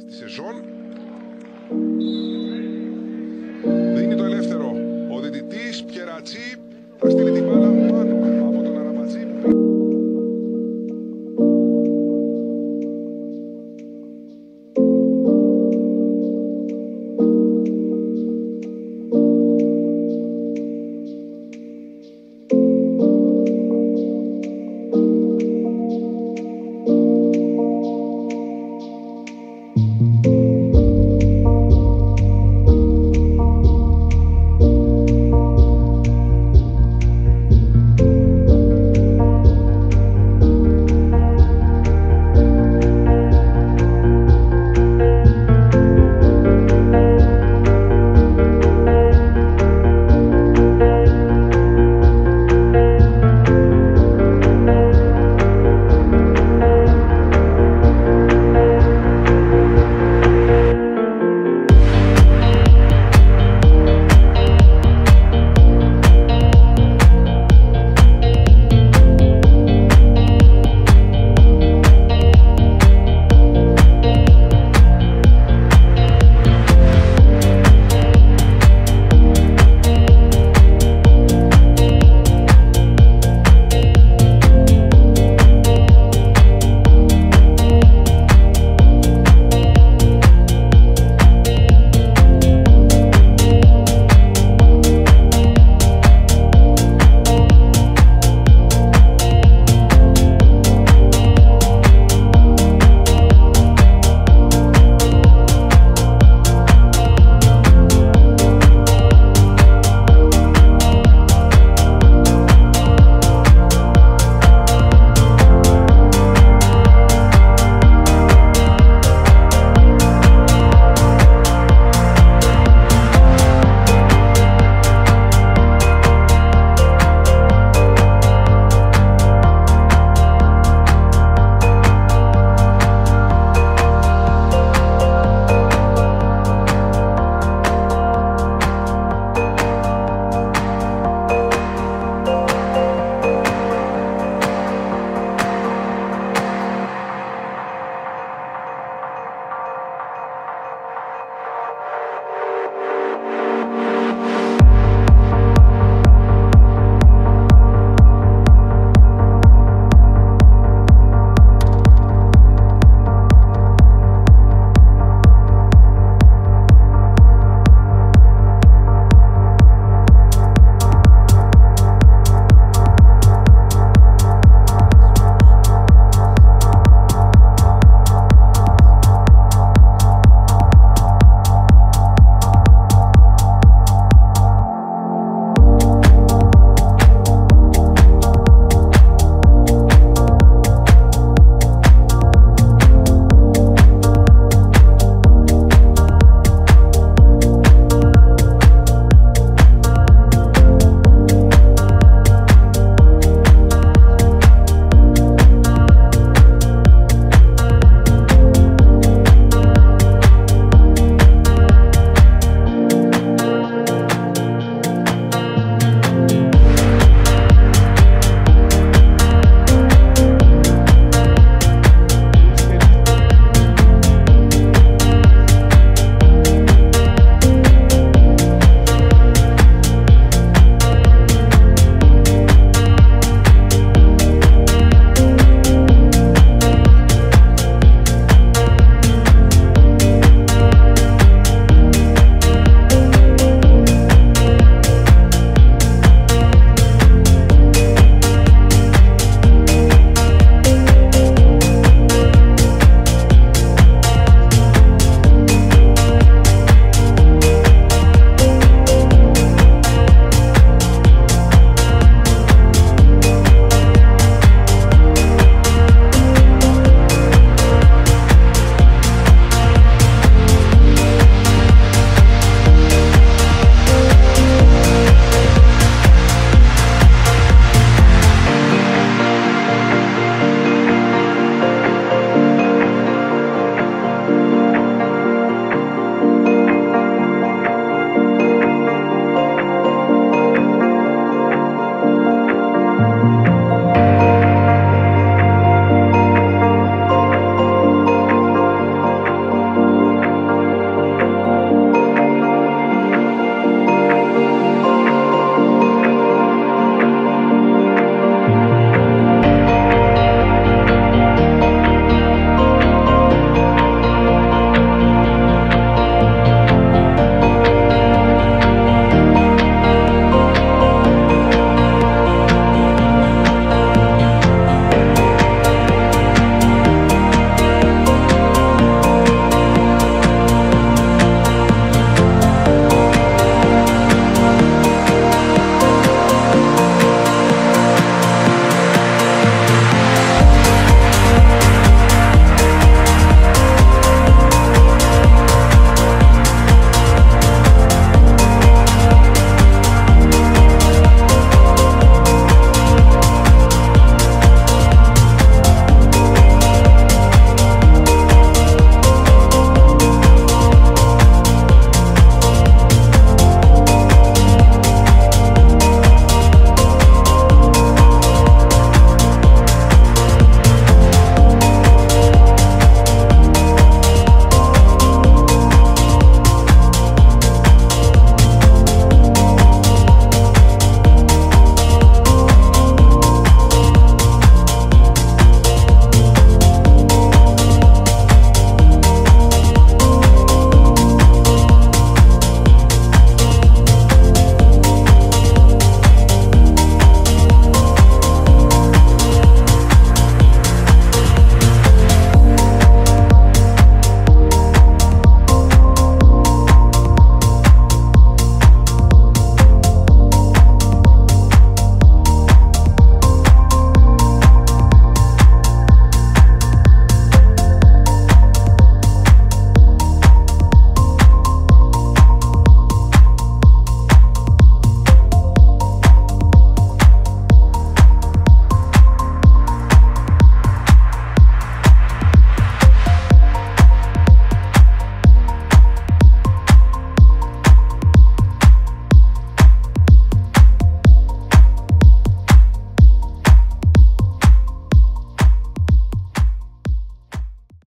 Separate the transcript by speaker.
Speaker 1: στη σεζόν. Δίνει το ελεύθερο. Ο διτητής Πιερατσί θα στείλει την μπάλα